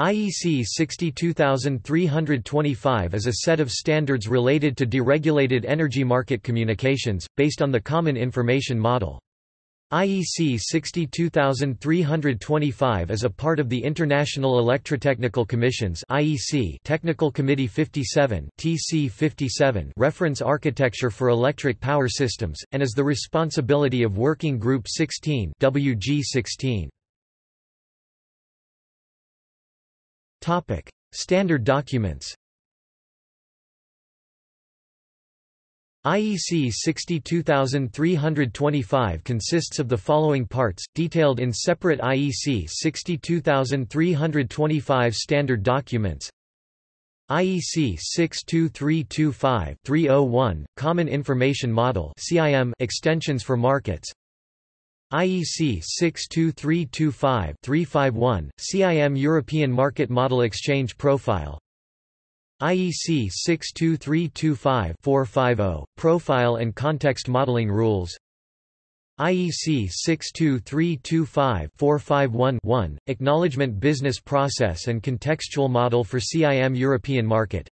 IEC 62325 is a set of standards related to deregulated energy market communications, based on the Common Information Model. IEC 62325 is a part of the International Electrotechnical Commission's IEC Technical Committee 57 TC 57 reference architecture for electric power systems, and is the responsibility of Working Group 16 WG 16. Topic: Standard documents. IEC 62325 consists of the following parts, detailed in separate IEC 62325 standard documents. IEC 62325-301 Common Information Model (CIM) extensions for markets. IEC 62325-351, CIM European Market Model Exchange Profile. IEC 62325-450, Profile and Context Modeling Rules. IEC 62325-451-1, Acknowledgement Business Process and Contextual Model for CIM European Market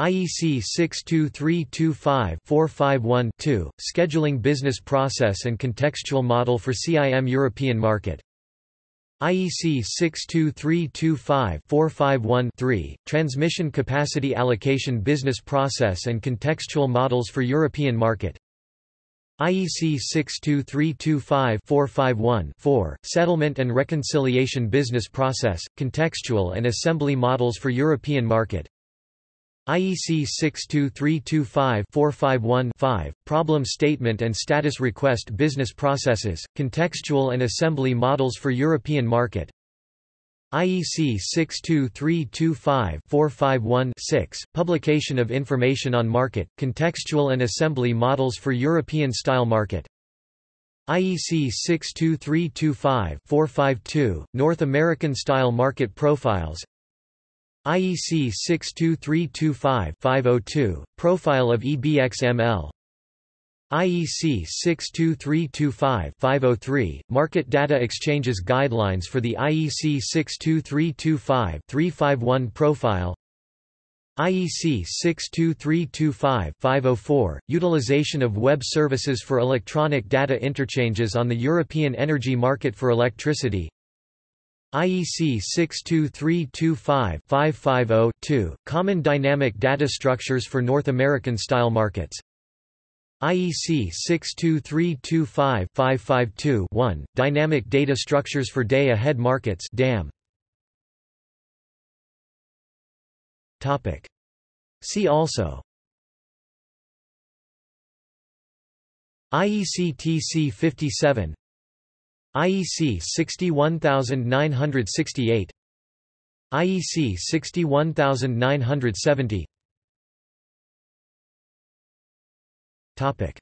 IEC 62325-451-2, Scheduling Business Process and Contextual Model for CIM European Market. IEC 62325-451-3, Transmission Capacity Allocation Business Process and Contextual Models for European Market. IEC 62325-451-4, Settlement and Reconciliation Business Process, Contextual and Assembly Models for European Market IEC 62325-451-5, Problem Statement and Status Request Business Processes, Contextual and Assembly Models for European Market. IEC 62325-451-6, Publication of Information on Market, Contextual and Assembly Models for European-Style Market. IEC 62325-452, North American Style Market Profiles IEC 62325-502, Profile of EBXML IEC 62325-503, Market Data Exchanges Guidelines for the IEC 62325-351 Profile. IEC 62325-504, Utilization of Web Services for Electronic Data Interchanges on the European Energy Market for Electricity IEC 62325-550-2, Common Dynamic Data Structures for North American Style Markets IEC 62325-552-1, Dynamic Data Structures for Day-Ahead Markets DAM. Topic. See also IEC TC 57 IEC 61968 IEC 61970 Topic.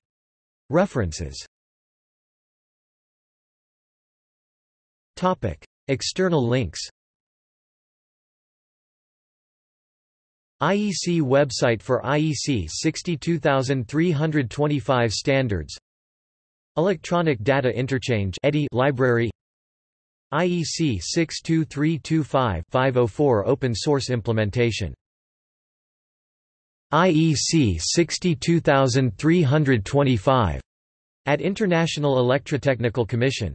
References. Topic. External links. IEC website for IEC 62325 standards Electronic Data Interchange EDI library IEC 62325-504 Open Source Implementation. IEC 62325 at International Electrotechnical Commission